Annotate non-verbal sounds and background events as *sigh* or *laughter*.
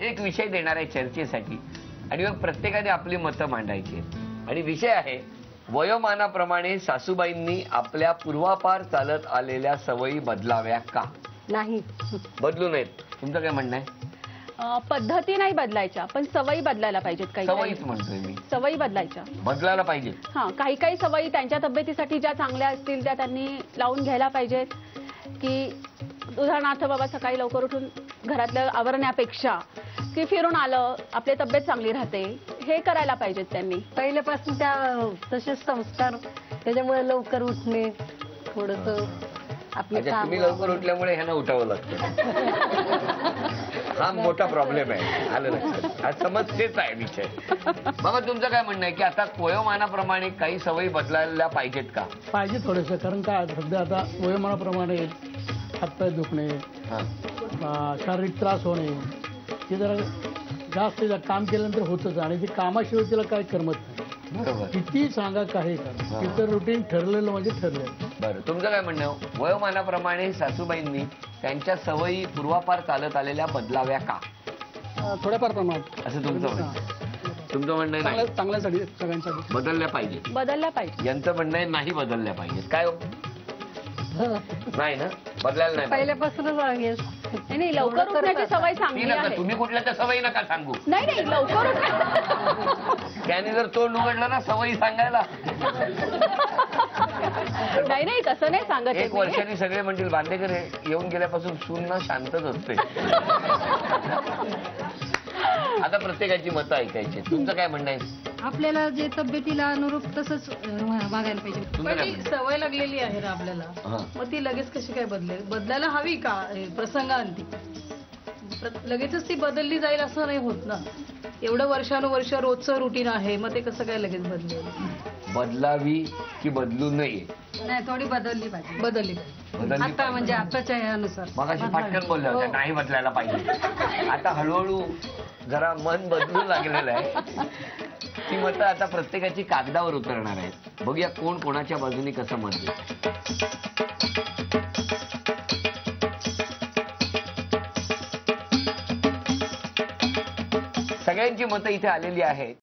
एक विषय देणार आहे चर्चेसाठी. आणि मग प्रत्येकाने आपली मतं मांडायची. आणि विषय आहे वयोमानाप्रमाणे सासूबाईंनी आपल्या पूर्वापार चालत आलेल्या सवयी बदलाव्या का? नाही. बदलू नयेत. तुमचं काय म्हणणं आहे? अं, पद्धती नाही बदलायच्या पण सवयी बदलायला पाहिजेत काही काही. सवयीच म्हणतोय मी. सवयी बदलायच्या. बदलायला पाहिजे. हा काही काही सवयी त्यांच्या तब्येतीसाठी ज्या चांगल्या असतील त्या त्यांनी लावून घ्यायला पाहिजेत की उदाहरणार्थ बाबा सकाळी लवकर उठून घरातलं आवरण्यापेक्षा की फिरून आलं आपली तब्येत चांगली राहते हे करायला पाहिजेत त्यांनी. पहिल्यापासून त्या तसेच संस्कार त्याच्यामुळे लवकर उठणे थोडस आपले अच्छा काम तुम्ही लवकर उठल्यामुळे ह्यांना उठावं लागतं. हा मोठा प्रॉब्लेम आहे. आलं लक्षात. हा समस्येचा आहे विषय. बाबा तुमचं काय म्हणणं आहे की आता वयोमानाप्रमाणे काही सवयी बदलायला पाहिजेत का? पाहिजे थोडंसं कारण काय सध्या आता वयोमानाप्रमाणे हातपाय दुखणे हा. शारीरिक त्रास होणे हे जरा जास्त जर काम केल्यानंतर होतच आणि ते कामाशिवाय तिला काय करमत नाही. किती सांगा काही करा तिचं रुटीन ठरलेलं म्हणजे ठरलेलं बरं तुमचं काय म्हणणं आहे? वयोमानाप्रमाणे सासूबाईंनी त्यांच्या सवयी पूर्वापार चालत आलेल्या बदलाव्या का? अं, थोड्याफार प्रमाणात. असं तुमचं म्हणणं आहे. तुमचं म्हणणं आहे चांगल्या नाही चांगल्यासाठी सगळ्यांसाठी. बदलल्या पाहिजे बदलल्या पाहिजे यांचं म्हणणं आहे नाही बदलल्या पाहिजेत. काय हो? नाही ना? बदलायला नाही पाहिजे. पहिल्यापासूनच आहे नाही, नाही लवकर उठण्याची सवय ती चांगली नका आहे तुम्ही कुठल्या त्या सवयी नका सांगू. नाही नाही लवकर उठ. त्याने जर तोंड उघडलं ना सवयी सांगायला. नाही नाही तसं नाही सांगत आहे एक मी. वर्षाने सगळे म्हणतील बांदेकर हे येऊन गेल्यापासून सून ना शांतच असते *laughs* आता प्रत्येकाची मतं ऐकायची तुमचं काय म्हणणं आहे? आपल्याला जे तब्येतीला अनुरूप तसंच अं, वागायला पाहिजे. पण ती सवय लागलेली आहे ना आपल्याला. हा. मग ती लगेच कशी काय बदलेल? बदलायला हवी का? हे प्रसंगांती. प्र- लगेचच ती बदलली जाईल असं नाही होत ना. एवढं वर्षानुवर्ष रोजचं रुटीन आहे मग ते कसं काय लगेच बदलेल? बदलावी की बदलू नये? नाही थोडी बदलली पाहिजे. बदलली आता म्हणजे आताच्या ह्यानुसार. मग अशी फाटकन बोलल्या होत्या नाही बदलायला पाहिजे. आता हळूहळू जरा मन बदलू लागलेलं आहे. ती मतं आता प्रत्येकाची कागदावर उतरणार आहेत बघूया कोण कोणाच्या बाजूने कसं मत देत. सगळ्यांची मतं इथे आलेली आहेत.